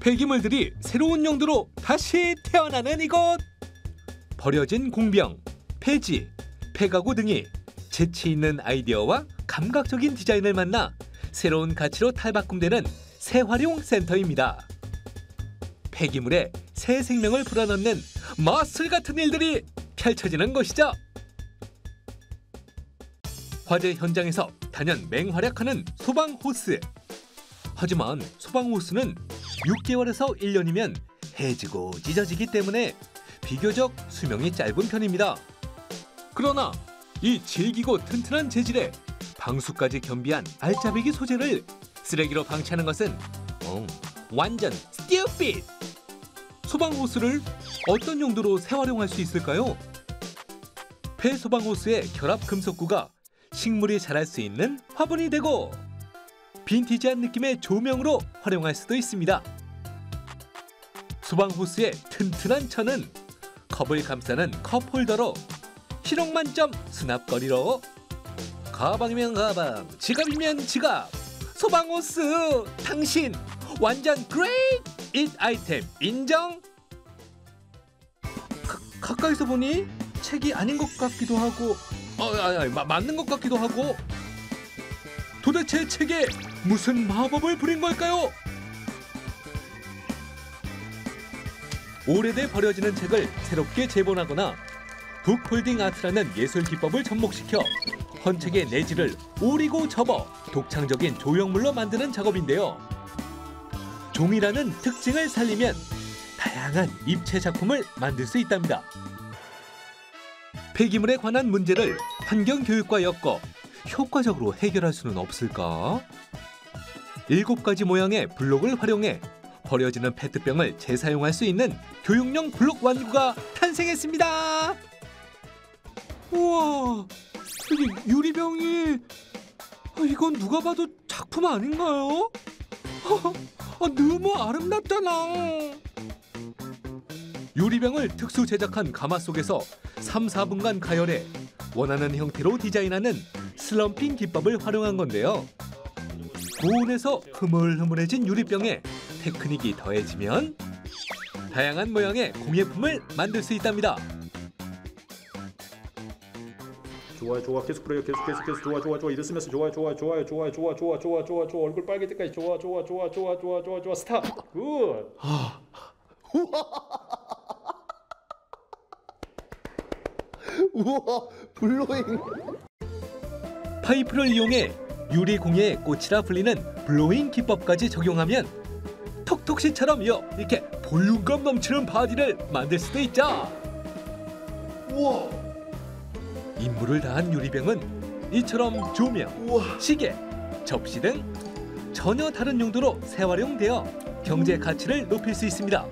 폐기물들이 새로운 용도로 다시 태어나는 이곳. 버려진 공병, 폐지, 폐가구 등이 재치 있는 아이디어와 감각적인 디자인을 만나 새로운 가치로 탈바꿈되는 새활용 센터입니다. 폐기물에 새 생명을 불어넣는 마술 같은 일들이 펼쳐지는 곳이죠. 화재 현장에서 단연 맹활약하는 소방 호스. 하지만 소방 호스는 6개월에서 1년이면 해지고 찢어지기 때문에 비교적 수명이 짧은 편입니다. 그러나 이 질기고 튼튼한 재질에 방수까지 겸비한 알짜배기 소재를 쓰레기로 방치하는 것은 음, 완전 스튜피드. 소방 호스를 어떤 용도로 재활용할 수 있을까요? 폐 소방 호스의 결합 금속구가 식물이 자랄 수 있는 화분이 되고 빈티지한 느낌의 조명으로 활용할 수도 있습니다. 소방 호스의 튼튼한 천은 컵을 감싸는 컵홀더로 실용 만점 수납거리로 가방이면 가방, 지갑이면 지갑. 소방 호스 당신 완전 great it 아이템 인정. 가, 가까이서 보니 책이 아닌 것 같기도 하고, 어, 아, 아, 마, 맞는 것 같기도 하고. 도대체 책에 무슨 마법을 부린 걸까요? 오래돼 버려지는 책을 새롭게 재본하거나 북폴딩 아트라는 예술 기법을 접목시켜 헌책의 내지를 오리고 접어 독창적인 조형물로 만드는 작업인데요. 종이라는 특징을 살리면 다양한 입체 작품을 만들 수 있답니다. 폐기물에 관한 문제를 환경 교육과 엮어 효과적으로 해결할 수는 없을까? 일곱 가지 모양의 블록을 활용해 버려지는 페트병을 재사용할 수 있는 교육용 블록 완구가 탄생했습니다. 우와, 이게 유리병이 아, 이건 누가 봐도 작품 아닌가요? 아, 너무 아름답잖아. 유리병을 특수 제작한 가마 속에서 3, 4분간 가열해 원하는 형태로 디자인하는 slumping 기법을 활용한 건데요. 고온에서 흐물흐물해진 유리병에 테크닉이 더해지면 다양한 모양의 공예품을 만들 수 있답니다. 좋아요 좋아 계속 그래요 계속 계속 계속 좋아 좋아 좋아 이랬으면서 좋아 좋아 좋아요 좋아 좋아 좋아 좋아 좋아 좋아 얼굴 빨개 때까지 좋아 좋아 좋아 좋아 좋아 좋아 좋아 stop good 우와 blowing 파이프를 이용해 유리 공예의 꽃이라 불리는 blowing 기법까지 적용하면 톡톡시처럼요 이렇게 볼륨감 넘치는 body를 만들 수도 있죠. 우와 임무를 다한 유리병은 이처럼 조명, 우와 시계, 접시 등 전혀 다른 용도로 재활용되어 경제 가치를 높일 수 있습니다.